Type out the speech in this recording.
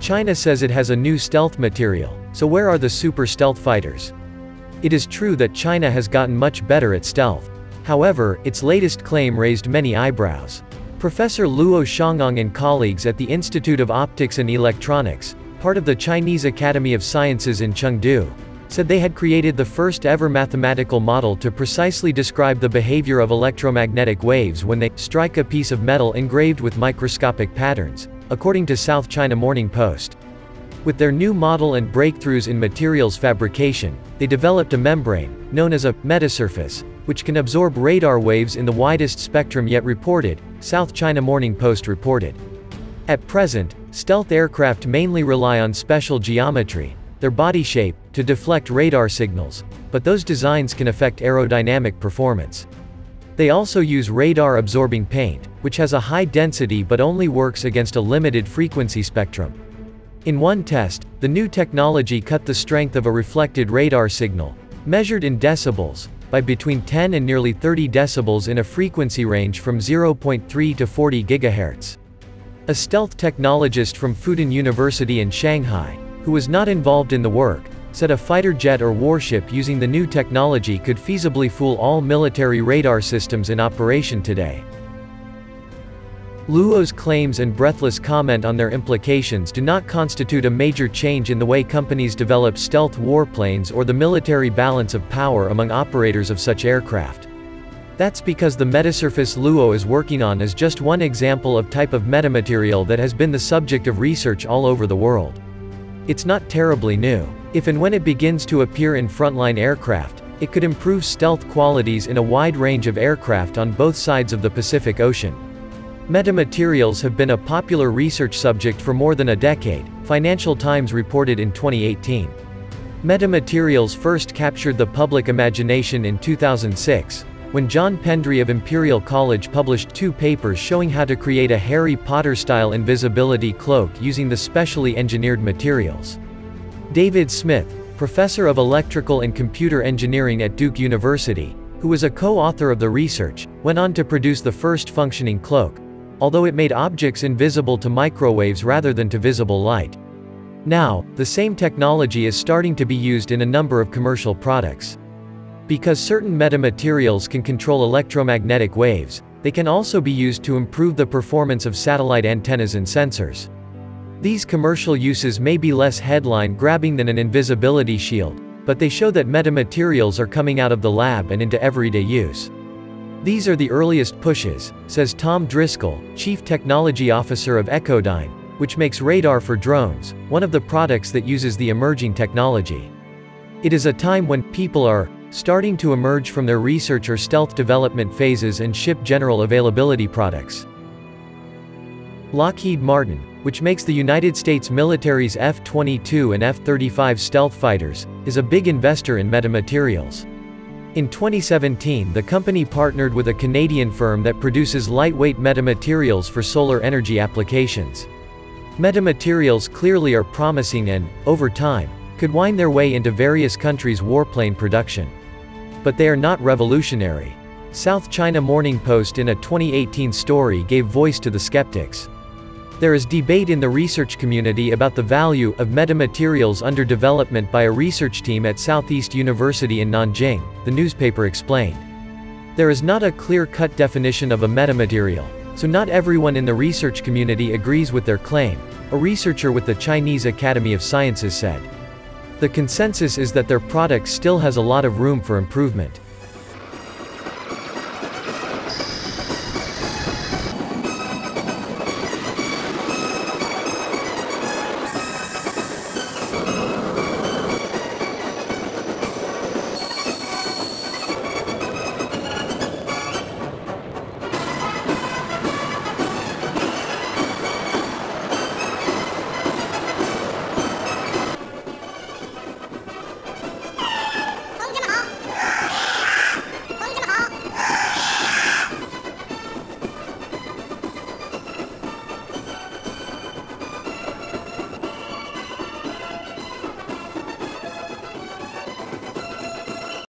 China says it has a new stealth material, so where are the super stealth fighters? It is true that China has gotten much better at stealth. However, its latest claim raised many eyebrows. Professor Luo Xiangang and colleagues at the Institute of Optics and Electronics, part of the Chinese Academy of Sciences in Chengdu, said they had created the first ever mathematical model to precisely describe the behavior of electromagnetic waves when they strike a piece of metal engraved with microscopic patterns, according to South China Morning Post. With their new model and breakthroughs in materials fabrication, they developed a membrane, known as a metasurface, which can absorb radar waves in the widest spectrum yet reported, South China Morning Post reported. At present, stealth aircraft mainly rely on special geometry, their body shape, to deflect radar signals, but those designs can affect aerodynamic performance. They also use radar-absorbing paint, which has a high density but only works against a limited frequency spectrum. In one test, the new technology cut the strength of a reflected radar signal, measured in decibels, by between 10 and nearly 30 decibels in a frequency range from 0.3 to 40 GHz. A stealth technologist from Fudan University in Shanghai, who was not involved in the work, said a fighter jet or warship using the new technology could feasibly fool all military radar systems in operation today. Luo's claims and breathless comment on their implications do not constitute a major change in the way companies develop stealth warplanes or the military balance of power among operators of such aircraft. That's because the metasurface Luo is working on is just one example of type of metamaterial that has been the subject of research all over the world. It's not terribly new. If and when it begins to appear in frontline aircraft, it could improve stealth qualities in a wide range of aircraft on both sides of the Pacific Ocean. Metamaterials have been a popular research subject for more than a decade, Financial Times reported in 2018. Metamaterials first captured the public imagination in 2006, when John Pendry of Imperial College published two papers showing how to create a Harry Potter-style invisibility cloak using the specially engineered materials. David Smith, professor of electrical and computer engineering at Duke University, who was a co-author of the research, went on to produce the first functioning cloak, although it made objects invisible to microwaves rather than to visible light. Now, the same technology is starting to be used in a number of commercial products. Because certain metamaterials can control electromagnetic waves, they can also be used to improve the performance of satellite antennas and sensors. These commercial uses may be less headline-grabbing than an invisibility shield, but they show that metamaterials are coming out of the lab and into everyday use. These are the earliest pushes, says Tom Driscoll, Chief Technology Officer of Echodyne, which makes radar for drones, one of the products that uses the emerging technology. It is a time when people are starting to emerge from their research or stealth development phases and ship general availability products. Lockheed Martin, which makes the United States military's F-22 and F-35 stealth fighters, is a big investor in metamaterials. In 2017 the company partnered with a Canadian firm that produces lightweight metamaterials for solar energy applications. Metamaterials clearly are promising and, over time, could wind their way into various countries' warplane production. But they are not revolutionary. South China Morning Post in a 2018 story gave voice to the skeptics. There is debate in the research community about the value of metamaterials under development by a research team at Southeast University in Nanjing, the newspaper explained. There is not a clear-cut definition of a metamaterial, so not everyone in the research community agrees with their claim, a researcher with the Chinese Academy of Sciences said. The consensus is that their product still has a lot of room for improvement.